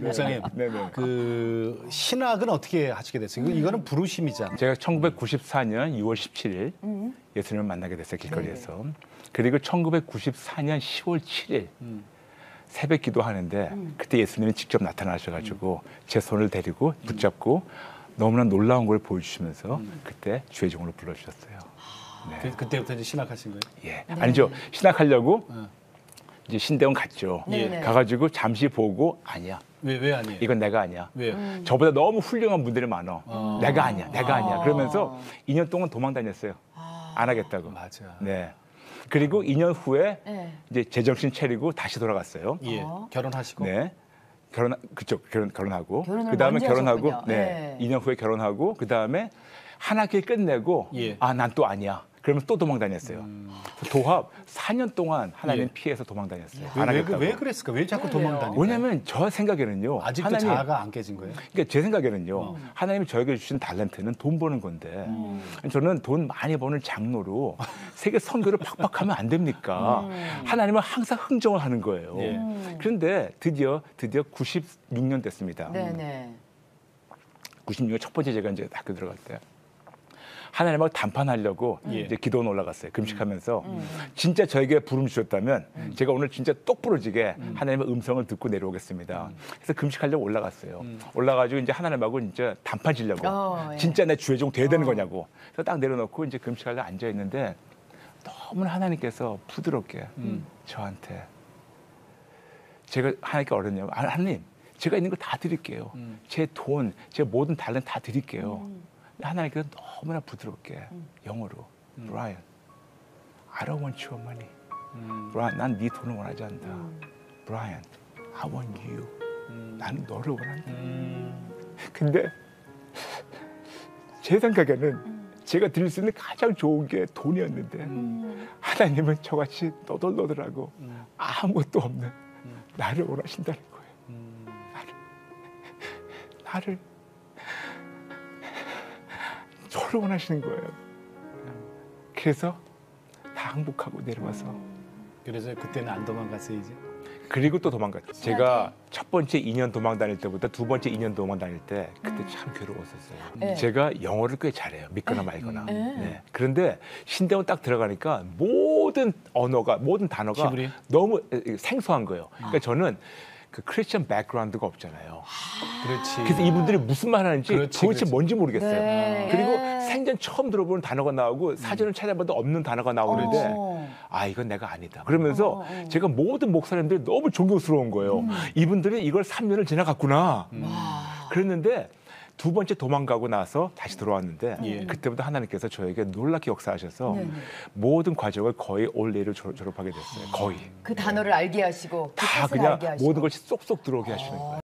목사님, 네네. 그 신학은 어떻게 하시게 됐어요? 이거- 이거는 부르심이잖아요. 제가 1994년 6월 17일 음. 예수님을 만나게 됐어요 길거리에서. 그리고 1994년 10월 7일 음. 새벽 기도하는데 그때 예수님이 직접 나타나셔가지고 제 손을 데리고 붙잡고 너무나 놀라운 걸 보여주시면서 그때 주의 종으로 불러주셨어요. 네. 그, 그때부터 이제 신학하신 거예요? 예. 아니죠. 신학하려고 어. 이제 신대원 갔죠. 가가지고 잠시 보고 아니야. 왜, 왜 아니에요? 이건 내가 아니야. 왜요? 음. 저보다 너무 훌륭한 분들이 많아. 어. 내가 아니야. 내가 아니야. 아. 그러면서 2년 동안 도망 다녔어요. 안 하겠다고. 맞아. 네. 그리고 2년 후에 네. 이제 제정신 차리고 다시 돌아갔어요. 예. 어. 결혼하시고. 네. 결혼 그쪽 결혼 결혼하고 결혼을 그다음에 먼저 결혼하고 하셨군요. 네. 네. 2년 후에 결혼하고 그다음에 한 학기 끝내고 예. 아 난 또 아니야. 그러면 또 도망 다녔어요. 도합 4년 동안 하나님 예. 피해서 도망 다녔어요. 왜, 안 왜, 하겠다고. 왜 그랬을까? 왜 자꾸 왜 도망? 다니까? 왜냐면 저 생각에는요. 아직도 하나님 자아가 안 깨진 거예요? 그러니까 제 생각에는요. 하나님이 저에게 주신 달란트는 돈 버는 건데 저는 돈 많이 버는 장로로 세계 선교를 팍팍하면 안 됩니까? 하나님은 항상 흥정을 하는 거예요. 예. 음. 그런데 드디어 드디어 96년 됐습니다. 네네. 96년 첫 번째 제가 이제 학교 들어갈 때 하나님하고 담판하려고 예. 이제 기도원 올라갔어요. 금식하면서 음. 진짜 저에게 부름 주셨다면 제가 오늘 진짜 똑부러지게 하나님의 음성을 듣고 내려오겠습니다. 그래서 금식하려고 올라갔어요. 올라가지고 이제 하나님하고 이제 담판 지려고 어, 예. 진짜 내 주의 종 돼야 되는 어. 거냐고. 그래서 딱 내려놓고 이제 금식하려고 앉아 있는데 너무나 하나님께서 부드럽게 음. 저한테 제가 하나님께 어렸냐고 아, 하나님 제가 있는 거다 드릴게요. 음. 제 돈, 제 모든 달란 다 드릴게요. 하나님께서 너무나 부드럽게 영어로 브라이언, I don't want your money. 음. 브라이언, 난네 돈을 원하지 않다. 브라이언, I want you. 음. 나는 너를 원한다. 음. 근데 제 생각에는 제가 드릴 수 있는 가장 좋은 게 돈이었는데 음. 하나님은 저같이 너덜너덜하고 음. 아무것도 없는 나를 원하신다는 거예요. 음. 나를 저를 원하시는 거예요. 그래서 다 항복하고 내려와서 그래서 그때는 안 도망갔어요, 이제? 그리고 또 도망갔죠. 제가 첫 번째 2년 도망 다닐 때보다 두 번째 2년 도망 다닐 때 그때 참 괴로웠었어요. 네. 제가 영어를 꽤 잘해요. 믿거나 말거나. 네. 네. 그런데 신대원 딱 들어가니까 모든 언어가 모든 단어가 히브리? 너무 생소한 거예요. 그러니까 저는 그 크리스천 백그라운드가 없잖아요. 그렇지. 그래서 이분들이 무슨 말 하는지 그렇지, 도대체 그렇지. 뭔지 모르겠어요. 네. 그리고 예. 생전 처음 들어보는 단어가 나오고 사전을 찾아봐도 없는 단어가 나오는데 어. 아 이건 내가 아니다. 그러면서 어, 어. 제가 모든 목사님들이 너무 존경스러운 거예요. 이분들이 이걸 3년을 지나갔구나. 와. 그랬는데 두 번째 도망가고 나서 다시 돌아왔는데 예. 그때부터 하나님께서 저에게 놀랍게 역사하셔서 네네. 모든 과정을 거의 올레로 졸업하게 됐어요. 거의 그 단어를 알게 하시고 그 다 그냥 알게 하시고. 모든 것이 쏙쏙 들어오게 하시는 거예요.